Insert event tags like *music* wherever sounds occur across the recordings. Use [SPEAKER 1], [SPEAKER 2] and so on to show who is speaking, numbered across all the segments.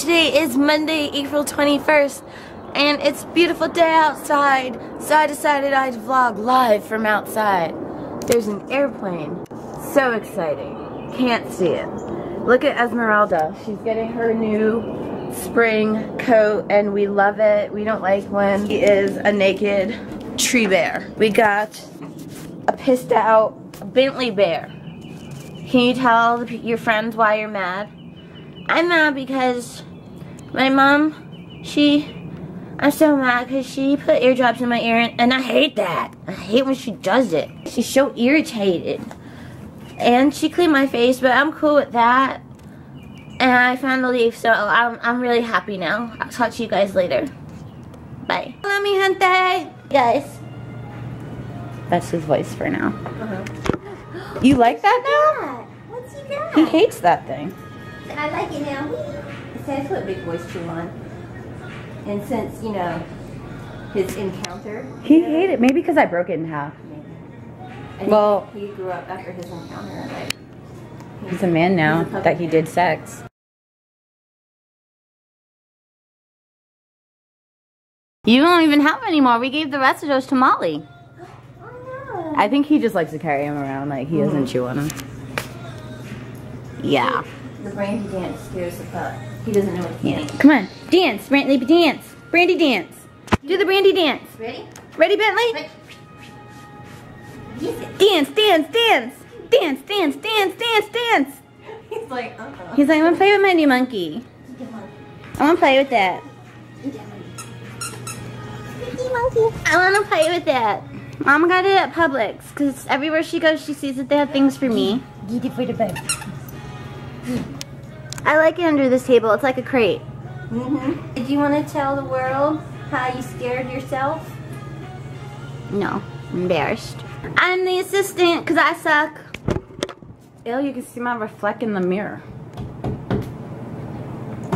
[SPEAKER 1] today is Monday, April 21st, and it's beautiful day outside, so I decided I'd vlog live from outside. There's an airplane. So exciting. Can't see it. Look at Esmeralda. She's getting her new spring coat, and we love it. We don't like when he is a naked tree bear. We got a pissed out Bentley bear. Can you tell your friends why you're mad? I'm mad because my mom, she, I'm so mad because she put eardrops in my ear and I hate that. I hate when she does it. She's so irritated. And she cleaned my face, but I'm cool with that. And I found the leaf, so I'm, I'm really happy now. I'll talk to you guys later. Bye. Hola mi gente. Guys. That's his voice for now. Uh -huh. You like that now?
[SPEAKER 2] What's he got?
[SPEAKER 1] He hates that thing.
[SPEAKER 2] I like it now.
[SPEAKER 1] Says put big voice chew on. And since, you know, his encounter.
[SPEAKER 3] He hated it. Maybe because I broke it in half.
[SPEAKER 1] Maybe. well, he grew up after his encounter. Like,
[SPEAKER 3] he's, he's a man now a that he did sex. You don't even have any more. We gave the rest of those to Molly. *gasps*
[SPEAKER 2] Oh,
[SPEAKER 3] I think he just likes to carry him around. Like, he mm -hmm. doesn't chew on them. Yeah.
[SPEAKER 1] The Brandi dance scares the pup. He doesn't know what to yeah.
[SPEAKER 3] Come on, dance, Brandi, dance. Brandi dance. Do the Brandi dance.
[SPEAKER 1] Ready?
[SPEAKER 3] Ready, Bentley? Dance, dance, dance. Dance, dance, dance, dance, dance.
[SPEAKER 1] He's like, uh -huh.
[SPEAKER 3] He's like, I'm gonna play with my new monkey. I wanna play with that. I wanna play with that. Mom got it at Publix, because everywhere she goes, she sees that they have things for me.
[SPEAKER 2] Get it for the.
[SPEAKER 3] I like it under this table. It's like a crate.
[SPEAKER 1] Mm -hmm. Did you want to tell the world how you scared yourself?
[SPEAKER 3] No. I'm embarrassed. I'm the assistant because I suck.
[SPEAKER 1] Ew, you can see my reflect in the mirror.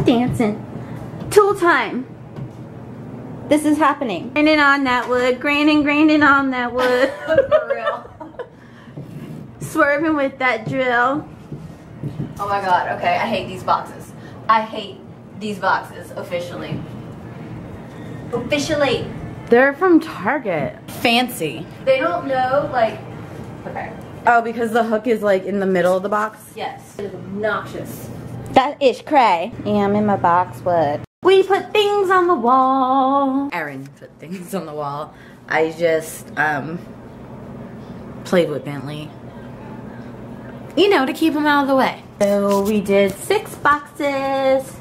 [SPEAKER 3] Dancing. Tool time. This is happening. Grinding on that wood. Grinding, grinding on that wood. *laughs*
[SPEAKER 1] For real. *laughs*
[SPEAKER 3] Swerving with that drill.
[SPEAKER 1] Oh my god, okay, I hate these boxes. I hate these boxes, officially. Officially.
[SPEAKER 3] They're from Target.
[SPEAKER 1] Fancy. They don't know, like, okay.
[SPEAKER 3] Oh, because the hook is like in the middle of the box?
[SPEAKER 1] Yes. It is obnoxious.
[SPEAKER 3] That is cray. Yeah, I'm in my box, what? We put things on the wall.
[SPEAKER 1] Erin put things on the wall. I just, um, played with Bentley. You know, to keep him out of the way.
[SPEAKER 3] So we did six boxes.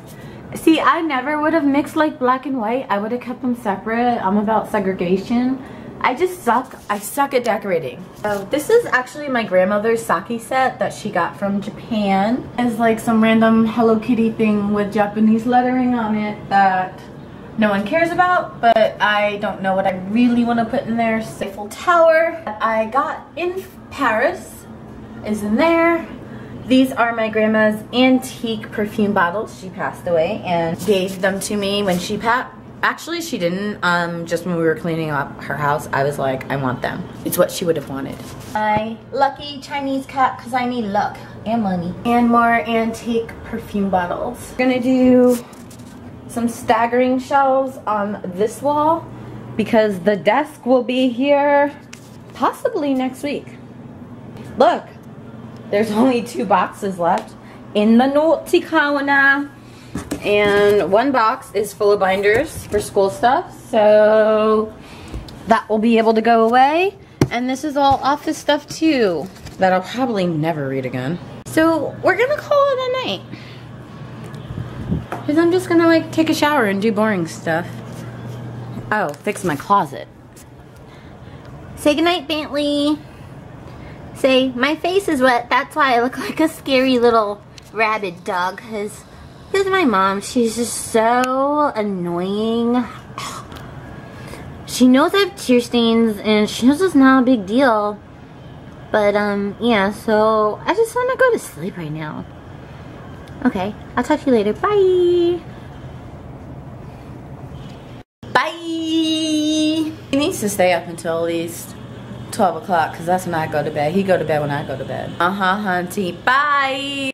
[SPEAKER 3] See, I never would have mixed like black and white. I would have kept them separate. I'm about segregation. I just suck. I suck at decorating. So this is actually my grandmother's sake set that she got from Japan. It's like some random Hello Kitty thing with Japanese lettering on it that no one cares about, but I don't know what I really want to put in there. Eiffel Tower that I got in Paris is in there. These are my grandma's antique perfume bottles. She passed away and gave them to me when she passed. Actually, she didn't. Um, just when we were cleaning up her house, I was like, I want them. It's what she would have wanted. My lucky Chinese cat, because I need luck and money. And more antique perfume bottles. We're gonna do some staggering shelves on this wall because the desk will be here possibly next week. Look, there's *laughs* only two boxes left in the naughty corner. And one box is full of binders for school stuff. So that will be able to go away. And this is all office stuff too that I'll probably never read again. So we're gonna call it a night. Cause I'm just gonna like take a shower and do boring stuff. Oh, fix my closet. Say goodnight, Bentley say, my face is wet, that's why I look like a scary little rabid dog, because because my mom, she's just so annoying. She knows I have tear stains, and she knows it's not a big deal. But, um, yeah, so I just want to go to sleep right now. Okay, I'll talk to you later. Bye! Bye! He needs to stay up until at least 12 o'clock because that's when I go to bed. He go to bed when I go to bed. Uh-huh, hunty. Bye.